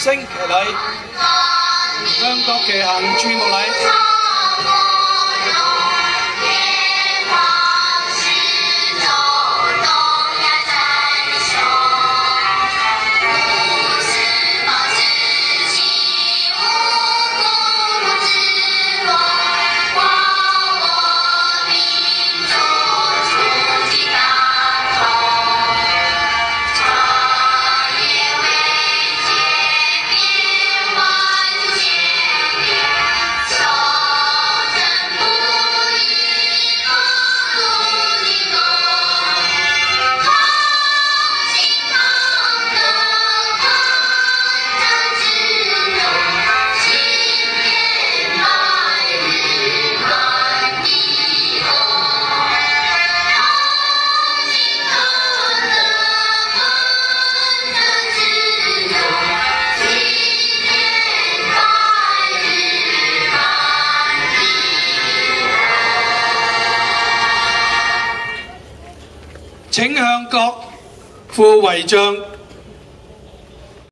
升旗礼、向国旗行注目礼。 請向各副遗像